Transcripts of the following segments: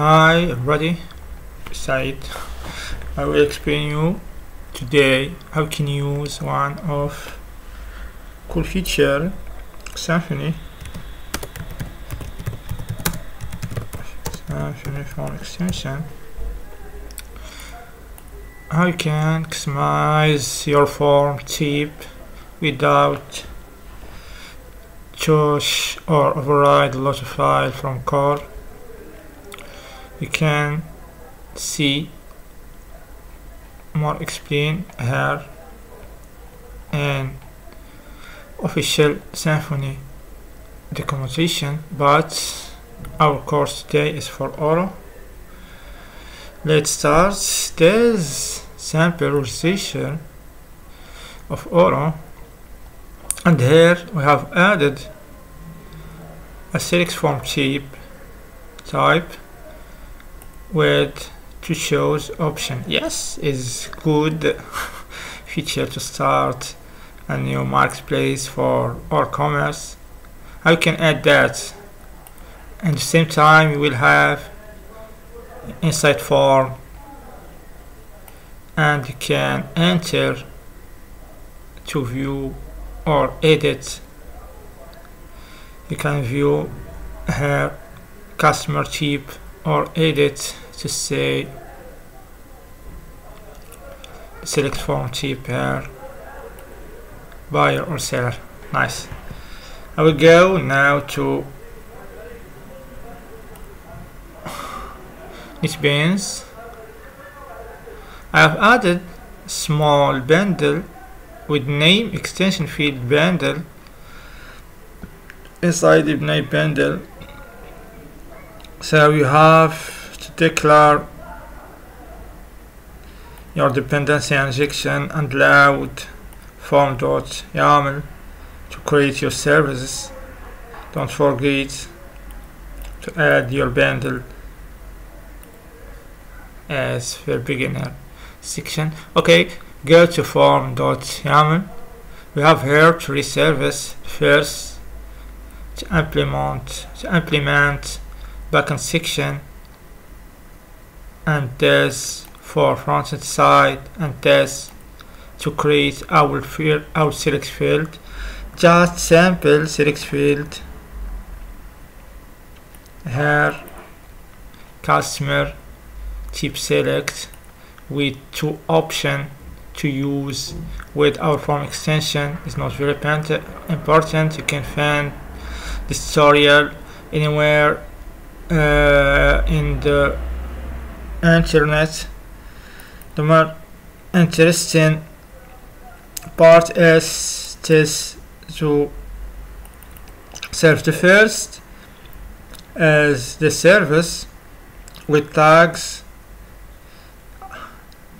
Hi everybody, Said. I will explain you today how can you use one of cool feature Symfony Symfony form extension. How you can customize your form type without choose or override a lot of file from core you can see more explain here and official Symfony documentation but our course today is for Oro let's start this sample registration of Oro and here we have added a select form type type with to choose option. Yes. Is good feature to start a new marketplace for OroCommerce I can add that? And the same time you will have inside form and you can enter to view or edit. You can view her customer type or edit to say select from here buyer or seller. Nice. I will go now to NetBeans I have added small bundle with name extension field bundle inside the name bundle so you have to declare your dependency injection and load form.yaml to create your services. Don't forget to add your bundle as for beginner section. Okay go to form.yaml we have here three services. First to implement to implement backend section and this for front-end side and this to create our field our select field. Just sample select field. Here customer type select with two option to use with our form extension. Is not very important. You can find this tutorial anywhere in the internet the more interesting part is this to serve the first as the service with tags.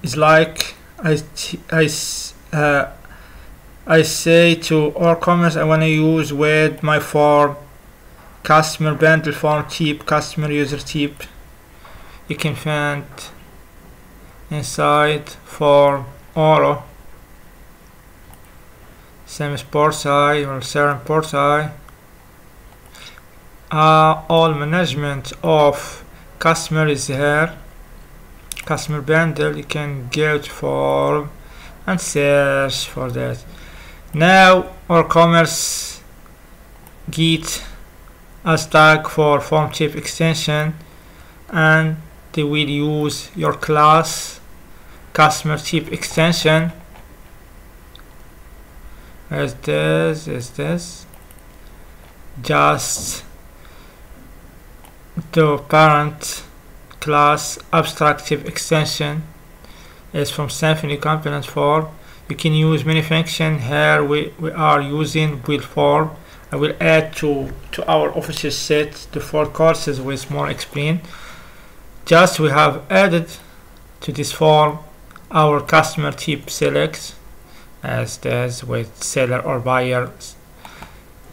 Is like I, I, uh, I say to OroCommerce I want to use with my form customer bundle form type customer user type you can find inside form Oro. Same as Portai or Serum Portai uh, all management of customer is here. Customer bundle you can go to form and search for that. Now OroCommerce get a tag for form type extension and they will use your class customer type extension. As this is this. Just the parent class abstract type extension is from Symfony component form. You can use many function here we, we are using build form I will add to to our official set the four courses with more explain. Just we have added to this form our customer type selects as this with seller or buyer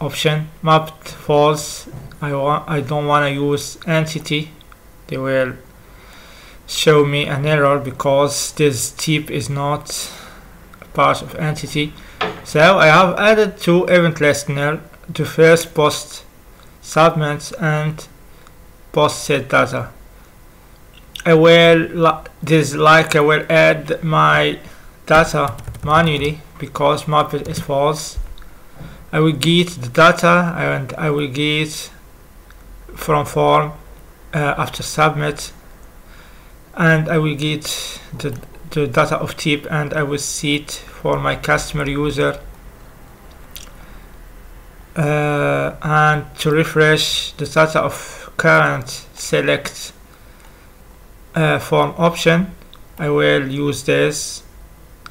option. Mapped false I want I don't want to use entity. They will show me an error because this type is not part of entity. So I have added two event listener to first post submits and post set data. I will this like I will add my data manually because map is false. I will get the data and I will get from form uh, after submit. And I will get the, the data of tip and I will see it for my customer user uh, and to refresh the data of current select uh, form option I will use this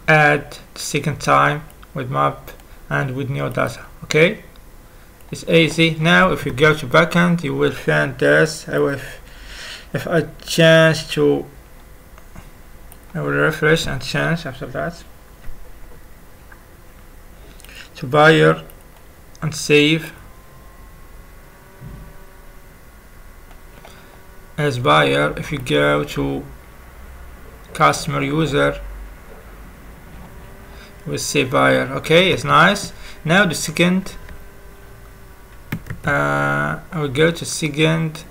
add the second time with map and with new data okay? It's easy. Now if you go to backend you will find this. I will if I change to I will refresh and change after that. To buyer and save as buyer if you go to customer user we say buyer. Okay it's nice. Now the second uh, I will go to second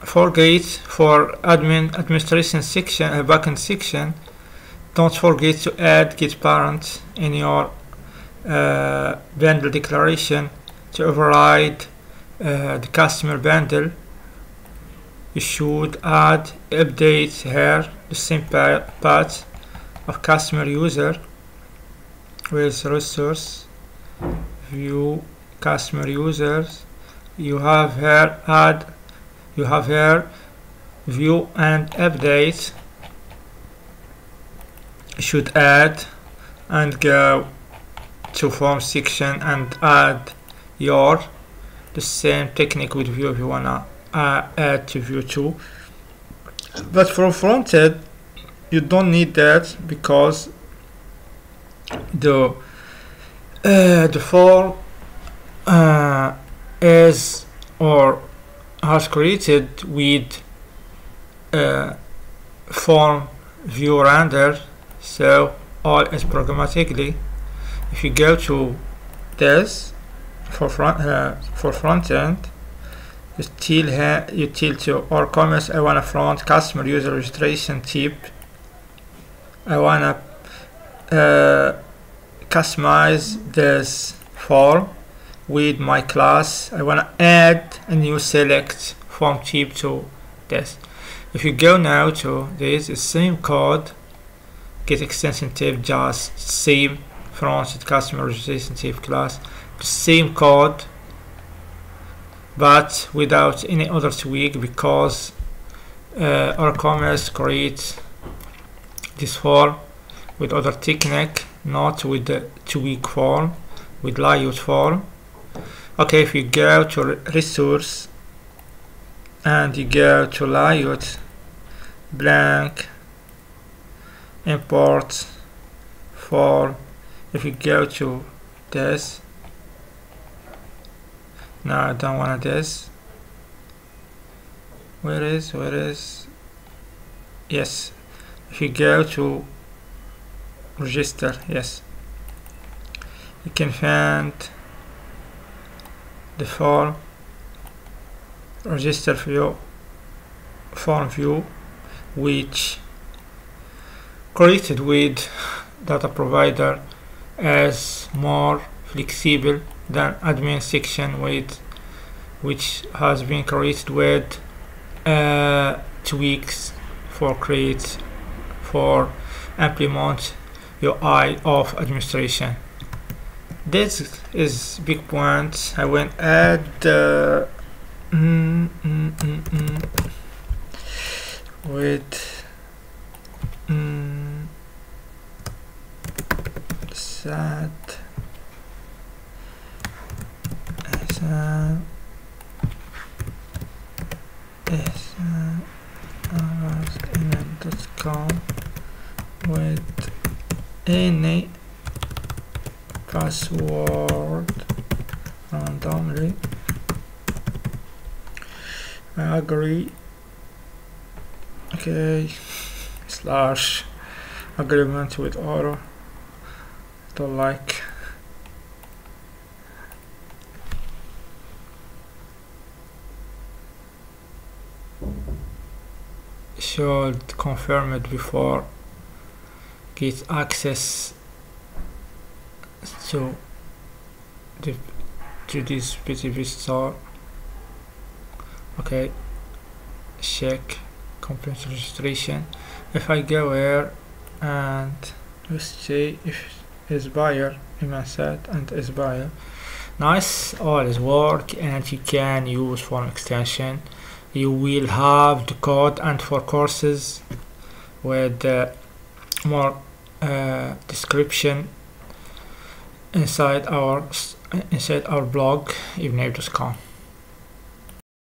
for forget for admin administration section uh, backend section. Don't forget to add get parent in your uh, bundle declaration to override uh, the customer bundle you should add update here the same path of customer user with resource view customer users. You have here add you have here view and update should add and go to form section and add your the same technique with view if you wanna uh, add to view 2 but for frontend you don't need that because the uh, the form uh, is or has created with uh, form view render so all is programmatically if you go to this for front uh, for front end you still have you tell to OroCommerce I want a front customer user registration tip I wanna uh, customize this form with my class. I wanna add a new select form tip to this. If you go now to this the same code get extension tip just same front customer registration type class the same code but without any other tweak because uh, OroCommerce creates this form with other technique not with the Twig form with layout form. Okay if you go to resource and you go to layout blank import form if you go to this no I don't want this. Where is where is. Yes. If you go to register yes. You can find the form. Register view form view which created with data provider as more flexible than admin section with which has been created with uh, Twigs for create for implement UI of administration. This is big point. I will add uh, mm, mm, mm, mm with mm, set set is uh, with any password. Randomly I agree. Okay slash agreement with auto don't like. Should confirm it before get access to the to this specific store. Okay check complete registration. If I go here and let's see if is buyer set and is buyer. Nice all is work and you can use form extension. You will have the code and for courses with uh, more uh, description inside our inside our blog ibnab.com